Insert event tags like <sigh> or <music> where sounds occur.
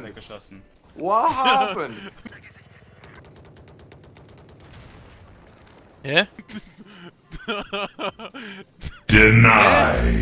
geschossen. What <laughs> happened? Hä? <laughs> Denied.